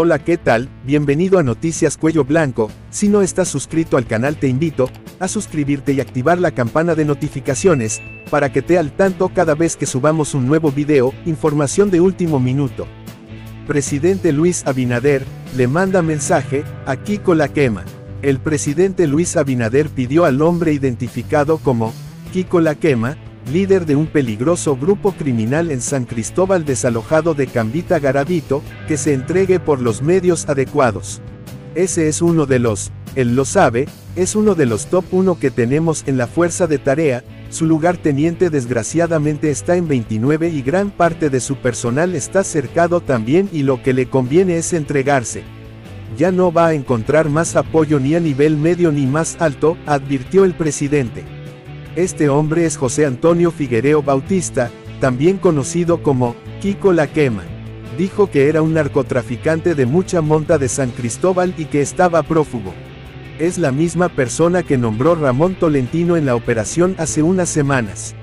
Hola ¿qué tal? Bienvenido a Noticias Cuello Blanco, si no estás suscrito al canal te invito a suscribirte y activar la campana de notificaciones, para que te al tanto cada vez que subamos un nuevo video, información de último minuto. Presidente Luis Abinader, le manda mensaje, a Kiko la quema. El presidente Luis Abinader pidió al hombre identificado como, Kiko la quema, líder de un peligroso grupo criminal en San Cristóbal desalojado de Cambita Garavito, que se entregue por los medios adecuados. Ese es uno de los, él lo sabe, es uno de los top 1 que tenemos en la fuerza de tarea, su lugar teniente desgraciadamente está en 29 y gran parte de su personal está cercado también y lo que le conviene es entregarse. Ya no va a encontrar más apoyo ni a nivel medio ni más alto, advirtió el presidente. Este hombre es José Antonio Figuereo Bautista, también conocido como Kiko la Quema. Dijo que era un narcotraficante de mucha monta de San Cristóbal y que estaba prófugo. Es la misma persona que nombró Ramón Tolentino en la operación hace unas semanas.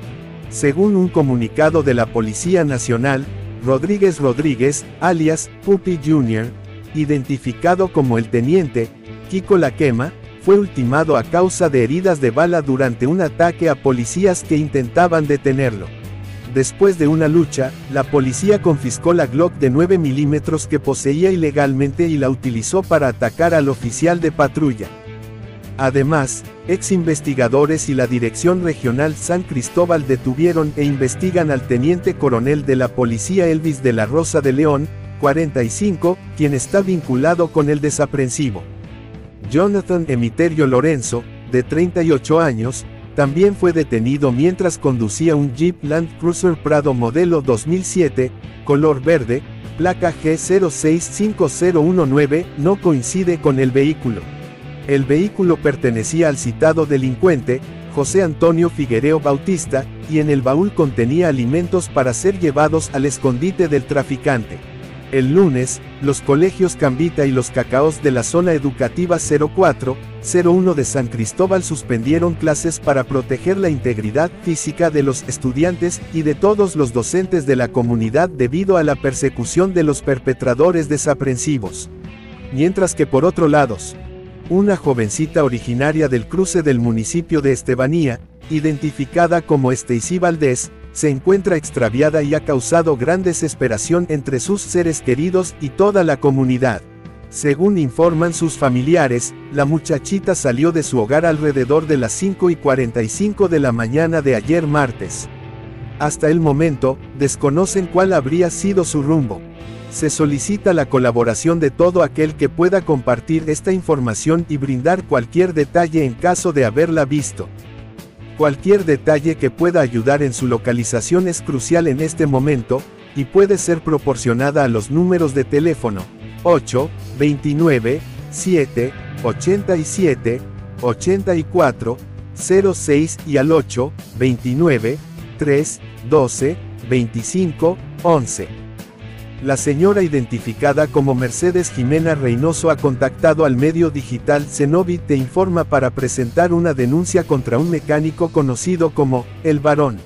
Según un comunicado de la Policía Nacional, Rodríguez Rodríguez, alias Pupi Jr., identificado como el teniente, Kiko la Quema, fue ultimado a causa de heridas de bala durante un ataque a policías que intentaban detenerlo. Después de una lucha, la policía confiscó la Glock de 9 milímetros que poseía ilegalmente y la utilizó para atacar al oficial de patrulla. Además, ex investigadores y la Dirección Regional San Cristóbal detuvieron e investigan al teniente coronel de la policía Elvis de la Rosa de León, 45, quien está vinculado con el desaprensivo. Jonathan Emiterio Lorenzo, de 38 años, también fue detenido mientras conducía un Jeep Land Cruiser Prado modelo 2007, color verde, placa G065019, no coincide con el vehículo. El vehículo pertenecía al citado delincuente, José Antonio Figuereo Bautista, y en el baúl contenía alimentos para ser llevados al escondite del traficante. El lunes, los colegios Cambita y los Cacaos de la zona educativa 04-01 de San Cristóbal suspendieron clases para proteger la integridad física de los estudiantes y de todos los docentes de la comunidad debido a la persecución de los perpetradores desaprensivos. Mientras que por otro lado, una jovencita originaria del cruce del municipio de Estebanía, identificada como Stacy Valdés, se encuentra extraviada y ha causado gran desesperación entre sus seres queridos y toda la comunidad. Según informan sus familiares, la muchachita salió de su hogar alrededor de las 5 y 45 de la mañana de ayer martes. Hasta el momento, desconocen cuál habría sido su rumbo. Se solicita la colaboración de todo aquel que pueda compartir esta información y brindar cualquier detalle en caso de haberla visto. Cualquier detalle que pueda ayudar en su localización es crucial en este momento, y puede ser proporcionada a los números de teléfono 8, 29, 7, 87, 84, 06 y al 8, 29, 3, 12, 25, 11. La señora identificada como Mercedes Jimena Reynoso ha contactado al medio digital Cenobit Te Informa para presentar una denuncia contra un mecánico conocido como El Varón.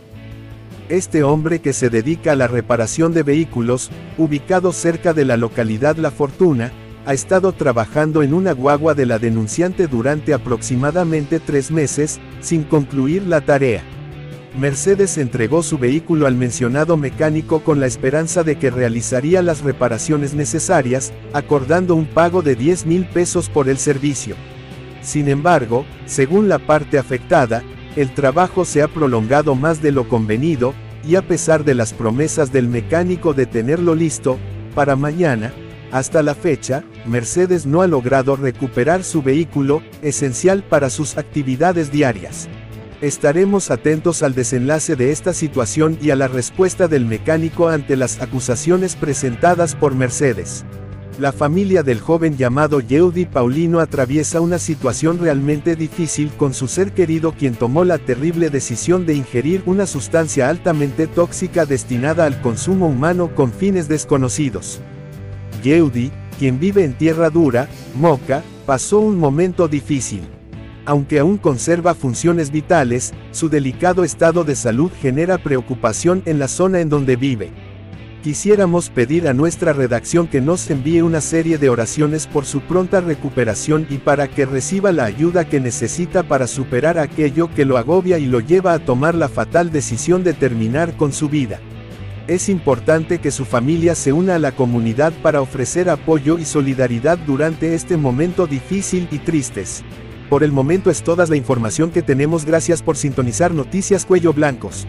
Este hombre que se dedica a la reparación de vehículos, ubicado cerca de la localidad La Fortuna, ha estado trabajando en una guagua de la denunciante durante aproximadamente tres meses, sin concluir la tarea. Mercedes entregó su vehículo al mencionado mecánico con la esperanza de que realizaría las reparaciones necesarias, acordando un pago de 10 mil pesos por el servicio. Sin embargo, según la parte afectada, el trabajo se ha prolongado más de lo convenido, y a pesar de las promesas del mecánico de tenerlo listo, para mañana, hasta la fecha, Mercedes no ha logrado recuperar su vehículo, esencial para sus actividades diarias. Estaremos atentos al desenlace de esta situación y a la respuesta del mecánico ante las acusaciones presentadas por Mercedes. La familia del joven llamado Yeudi Paulino atraviesa una situación realmente difícil con su ser querido quien tomó la terrible decisión de ingerir una sustancia altamente tóxica destinada al consumo humano con fines desconocidos. Yeudi, quien vive en tierra dura, Moca, pasó un momento difícil. Aunque aún conserva funciones vitales, su delicado estado de salud genera preocupación en la zona en donde vive. Quisiéramos pedir a nuestra redacción que nos envíe una serie de oraciones por su pronta recuperación y para que reciba la ayuda que necesita para superar aquello que lo agobia y lo lleva a tomar la fatal decisión de terminar con su vida. Es importante que su familia se una a la comunidad para ofrecer apoyo y solidaridad durante este momento difícil y tristes. Por el momento es toda la información que tenemos gracias por sintonizar Noticias Cuello Blancos.